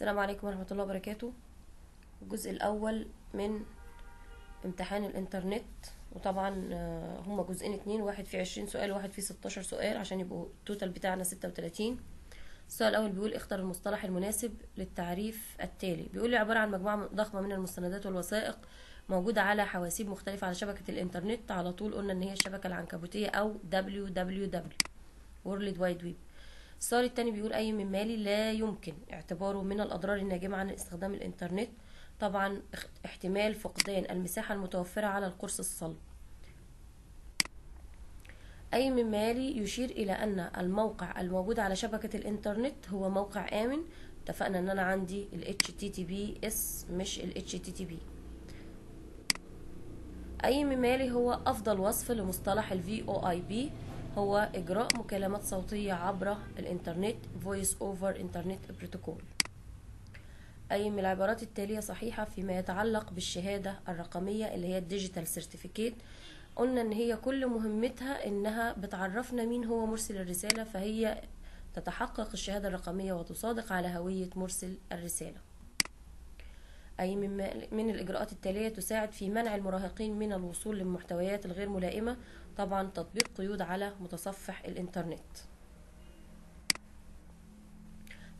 السلام عليكم ورحمة الله وبركاته. الجزء الأول من امتحان الإنترنت وطبعا آه، هما جزئين اتنين واحد فيه عشرين سؤال وواحد فيه ستاشر سؤال عشان يبقوا ال total بتاعنا ستة وتلاتين. السؤال الأول بيقول اختر المصطلح المناسب للتعريف التالي. بيقول لي عبارة عن مجموعة ضخمة من المستندات والوثائق موجودة على حواسيب مختلفة على شبكة الإنترنت. على طول قلنا إن هي الشبكة العنكبوتية أو www World Wide Web. السؤال التاني بيقول أي من مالي لا يمكن اعتباره من الأضرار الناجمة عن استخدام الإنترنت. طبعا احتمال فقدان المساحة المتوفرة على القرص الصلب. أي من مالي يشير إلى أن الموقع الموجود على شبكة الإنترنت هو موقع آمن. اتفقنا إن أنا عندي ال HTTPS مش ال HTTP أي من مالي هو أفضل وصف لمصطلح ال VoIP هو إجراء مكالمات صوتية عبر الإنترنت Voice over Internet Protocol. أي من العبارات التالية صحيحة فيما يتعلق بالشهادة الرقمية اللي هي ال digital certificate قلنا إن هي كل مهمتها إنها بتعرفنا مين هو مرسل الرسالة فهي تتحقق الشهادة الرقمية وتصادق على هوية مرسل الرسالة. أي من, الإجراءات التالية تساعد في منع المراهقين من الوصول للمحتويات الغير ملائمة. طبعا تطبيق قيود على متصفح الإنترنت.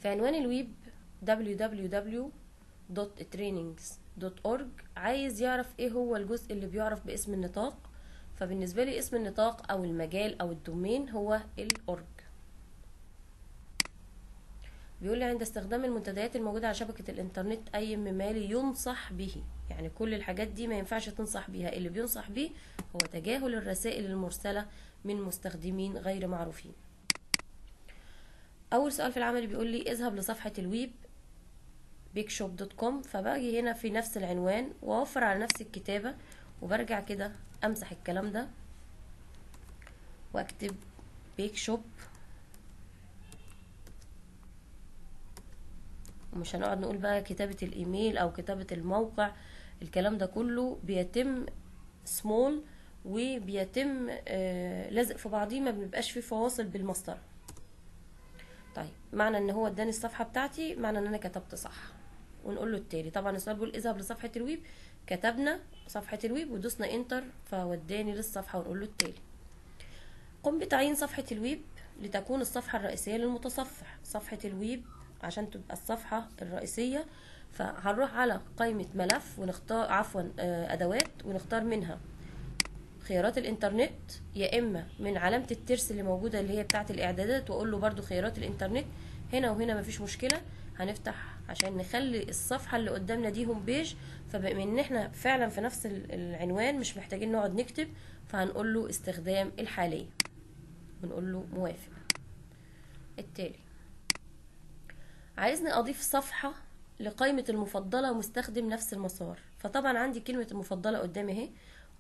في عنوان الويب www.trainings.org عايز يعرف إيه هو الجزء اللي بيعرف باسم النطاق؟ فبالنسبة لي اسم النطاق أو المجال أو ال domain هو ال org بيقول عند استخدام المنتديات الموجودة على شبكة الإنترنت أي مما يلي ينصح به. يعني كل الحاجات دي ما ينفعش تنصح بيها. اللي بينصح بيه هو تجاهل الرسائل المرسلة من مستخدمين غير معروفين. أول سؤال في العملي بيقول لي اذهب لصفحة الويب bakeshop dot com فباجي هنا في نفس العنوان و over على نفس الكتابة وبرجع كده أمسح الكلام ده وأكتب bakeshop ومش هنقعد نقول بقى كتابة الإيميل أو كتابة الموقع الكلام ده كله بيتم سمول وبيتم آه لازق في بعضيه ما بيبقاش فيه فواصل بالمسطرة طيب معنى إن هو اداني الصفحة بتاعتي معنى إن أنا كتبت صح. ونقول له التالي. طبعا السؤال بيقول إذهب لصفحة الويب. كتبنا صفحة الويب ودوسنا enter فوداني للصفحة ونقول له التالي. قم بتعيين صفحة الويب لتكون الصفحة الرئيسية للمتصفح. صفحة الويب عشان تبقى الصفحة الرئيسية. فهنروح على قائمة ملف ونختار عفوا آه، أدوات ونختار منها خيارات الإنترنت. يا إما من علامة الترس اللي موجودة اللي هي بتاعة الإعدادات وأقول له برضو خيارات الإنترنت. هنا وهنا مفيش مشكلة. هنفتح عشان نخلي الصفحة اللي قدامنا دي هوم بيج فبما إن إحنا فعلا في نفس ال- العنوان مش محتاجين نقعد نكتب فهنقول له استخدام الحالية. ونقول له موافق. التالي. عايزني أضيف صفحة لقائمة المفضلة مستخدم نفس المسار. فطبعا عندي كلمة المفضلة قدامي أهي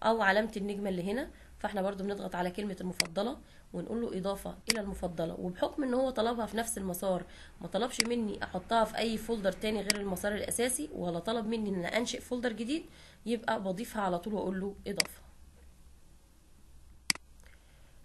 أو علامة النجمة اللي هنا. فإحنا برضو بنضغط على كلمة المفضلة ونقول له إضافة إلى المفضلة. وبحكم إن هو طلبها في نفس المسار ما طلبش مني أحطها في أي folder تاني غير المسار الأساسي ولا طلب مني إن أنشئ folder جديد يبقى بضيفها على طول وأقول له إضافة.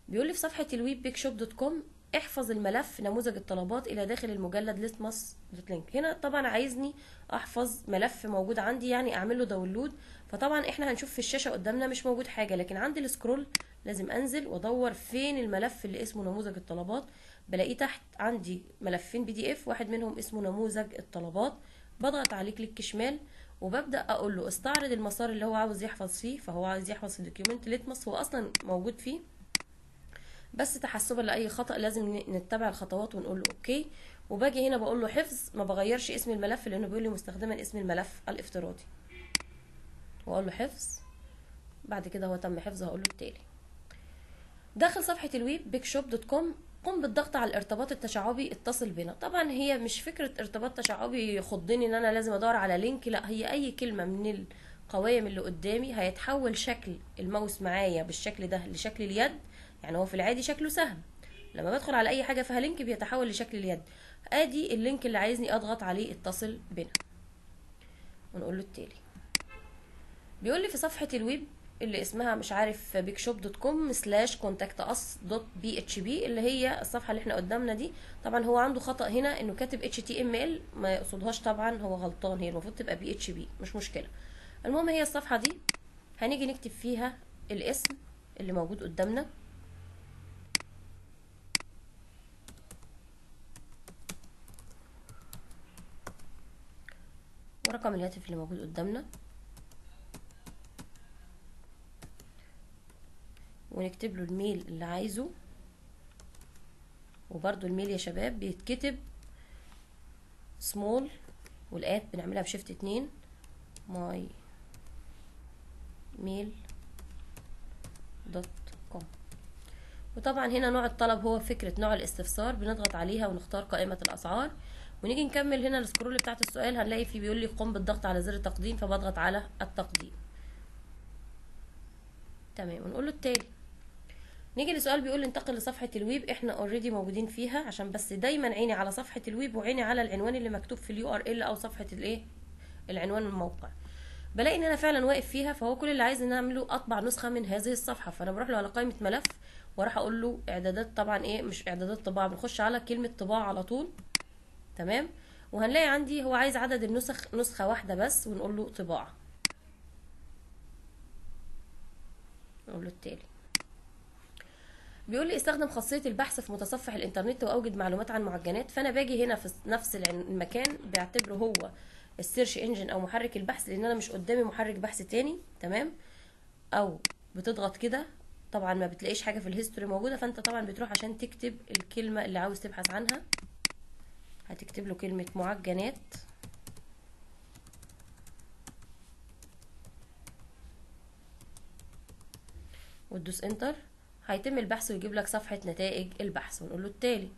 بيقول لي في صفحة الويب bakeshop dot com احفظ الملف نموذج الطلبات إلى داخل المجلد litmus dot link هنا طبعا عايزني أحفظ ملف موجود عندي يعني أعمل له download فطبعا إحنا هنشوف في الشاشة قدامنا مش موجود حاجة لكن عندي ال scroll لازم أنزل وأدور فين الملف اللي اسمه نموذج الطلبات. بلاقيه تحت عندي ملفين PDF واحد منهم اسمه نموذج الطلبات. بضغط عليه click شمال وببدأ أقول له استعرض المسار اللي هو عاوز يحفظ فيه. فهو عايز يحفظ في ال document litmus هو أصلا موجود فيه. بس تحسبا لأي خطأ لازم نتبع الخطوات ونقول له okay. وباجي هنا بقول له حفظ ما بغيرش اسم الملف لأنه بيقول لي مستخدما اسم الملف الافتراضي. وأقول له حفظ. بعد كده هو تم حفظه هقول له التالي. داخل صفحة الويب bakeshop dot com. قم بالضغط على الارتباط التشعبي اتصل بنا. طبعا هي مش فكرة ارتباط تشعبي يخضني إن أنا لازم أدور على link لا هي أي كلمة من القوائم اللي قدامي هيتحول شكل الماوس معايا بالشكل ده لشكل اليد. يعني هو في العادي شكله سهم. لما بدخل على أي حاجة فيها link بيتحول لشكل اليد. آدي ال link اللي عايزني أضغط عليه اتصل بنا. ونقول له التالي. بيقول لي في صفحة الويب اللي اسمها مش عارف bakeshop dot com slash contact us dot php اللي هي الصفحة اللي إحنا قدامنا دي. طبعا هو عنده خطأ هنا إنه كاتب html ما يقصدهاش طبعا هو غلطان هي المفروض تبقى بي اتش بي مش مشكلة. المهم هي الصفحة دي. هنيجي نكتب فيها الاسم اللي موجود قدامنا. ورقم الهاتف اللي موجود قدامنا. ونكتب له الميل اللي عايزه. وبرده الميل يا شباب بيتكتب سمول وال at بنعملها ب shift اتنين. mymail dot com وطبعا هنا نوع الطلب هو فكرة نوع الاستفسار. بنضغط عليها ونختار قائمة الأسعار. ونيجي نكمل هنا ال scroll بتاعت السؤال هنلاقي فيه بيقول لي قم بالضغط على زر التقديم فبضغط على التقديم. تمام ونقول له التالي. نيجي لسؤال بيقول لي انتقل لصفحة الويب إحنا already موجودين فيها عشان بس دايما عيني على صفحة الويب وعيني على العنوان اللي مكتوب في ال URL أو صفحة الإيه؟ العنوان الموقع. بلاقي إن أنا فعلا واقف فيها فهو كل اللي عايز إن أعمله أطبع نسخة من هذه الصفحة فأنا بروح له على قائمة ملف وراح أقول له إعدادات طبعا إيه؟ مش إعدادات طباعة بنخش على كلمة طباعة على طول. تمام؟ وهنلاقي عندي هو عايز عدد النسخ نسخة واحدة بس ونقول له طباعة. نقول له التالي. بيقول لي استخدم خاصية البحث في متصفح الإنترنت وأوجد معلومات عن معجنات فأنا باجي هنا في نفس المكان بعتبره هو ال search engine أو محرك البحث لأن أنا مش قدامي محرك بحث تاني تمام؟ أو بتضغط كده طبعا ما بتلاقيش حاجة في ال history موجودة فأنت طبعا بتروح عشان تكتب الكلمة اللي عاوز تبحث عنها. هتكتب له كلمة معجنات. وتدوس enter هيتم البحث ويجيب لك صفحة نتائج البحث. ونقول له التالي.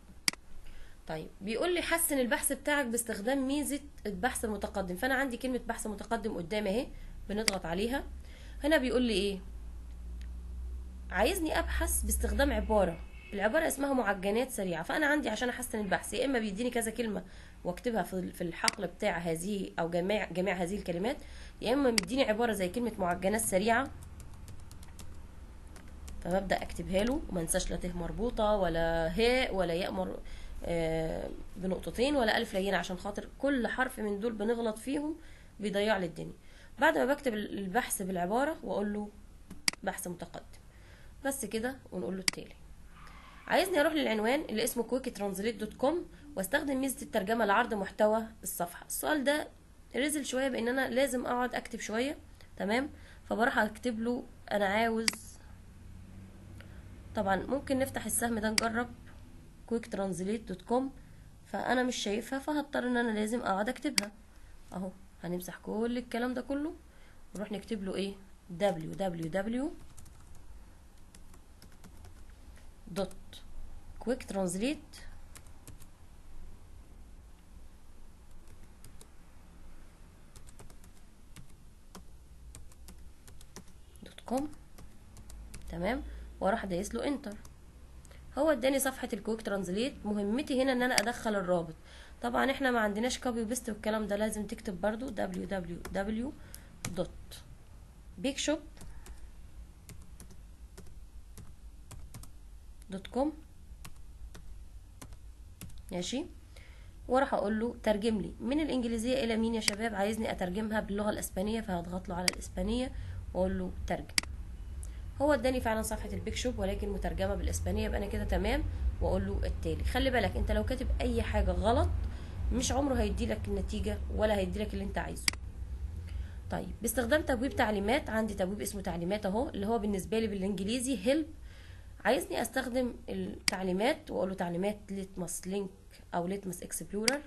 طيب بيقول لي حسن البحث بتاعك باستخدام ميزة البحث المتقدم. فأنا عندي كلمة بحث متقدم قدامي أهي بنضغط عليها. هنا بيقول لي إيه؟ عايزني أبحث باستخدام عبارة. العبارة اسمها معجنات سريعة فأنا عندي عشان أحسن البحث يا إما بيديني كذا كلمة وأكتبها في الحقل بتاع هذه أو جميع جميع هذه الكلمات يا إما مديني عبارة زي كلمة معجنات سريعة فببدأ أكتبها له وما انساش لا ت مربوطة ولا هاء ولا ياء مر... آه بنقطتين ولا ألف لينه عشان خاطر كل حرف من دول بنغلط فيهم بيضيع لي الدنيا. بعد ما بكتب البحث بالعبارة وأقول له بحث متقدم. بس كده ونقول له التالي. عايزني أروح للعنوان اللي اسمه quicktranslate dot com واستخدم ميزة الترجمة لعرض محتوى الصفحة. السؤال ده رزل شوية بان أنا لازم اقعد اكتب شوية تمام؟ فبروح اكتب له أنا عاوز. طبعا ممكن نفتح السهم ده نجرب Quick Translate dot com فأنا مش شايفها فهضطر إن أنا لازم أقعد أكتبها. أهو هنمسح كل الكلام ده كله ونروح نكتب له إيه؟ Www dot. Quick Translate dot com تمام. وأروح دايس له enter هو اداني صفحة ال Quick Translate مهمتي هنا إن أنا أدخل الرابط. طبعا إحنا ما عندناش copy و paste والكلام ده لازم تكتب برضو www. بيك dot com. ماشي. وراح أقول له ترجم لي. من الإنجليزية إلى مين يا شباب؟ عايزني أترجمها باللغة الإسبانية فهضغط له على الإسبانية وأقول له ترجم. هو اداني فعلا صفحة البيك شوب ولكن مترجمة بالإسبانية يبقى أنا كده تمام وأقول له التالي. خلي بالك أنت لو كاتب أي حاجة غلط مش عمره هيدي لك النتيجه ولا هيدي لك اللي أنت عايزه. طيب باستخدام تبويب تعليمات عندي تبويب اسمه تعليمات أهو اللي هو بالنسبة لي بالإنجليزي help عايزني أستخدم التعليمات واقول له تعليمات Litmus Link أو Litmus Explorer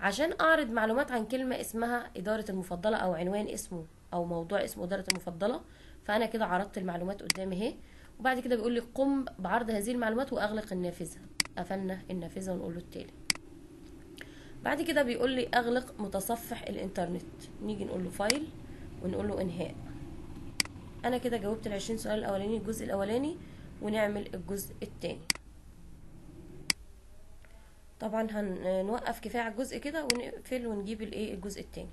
عشان أعرض معلومات عن كلمة اسمها إدارة المفضلة أو عنوان اسمه أو موضوع اسمه إدارة المفضلة. فأنا كده عرضت المعلومات قدامي أهي. وبعد كده بيقول لي قم بعرض هذه المعلومات وأغلق النافذة. قفلنا النافذة ونقول له التالي. بعد كده بيقول لي أغلق متصفح الإنترنت. نيجي نقول له فايل ونقول له إنهاء. أنا كده جاوبت ال 20 سؤال الأولاني الجزء الأولاني. ونعمل الجزء الثاني طبعا هنوقف كفاية على الجزء كده ونقفل ونجيب الايه الجزء الثاني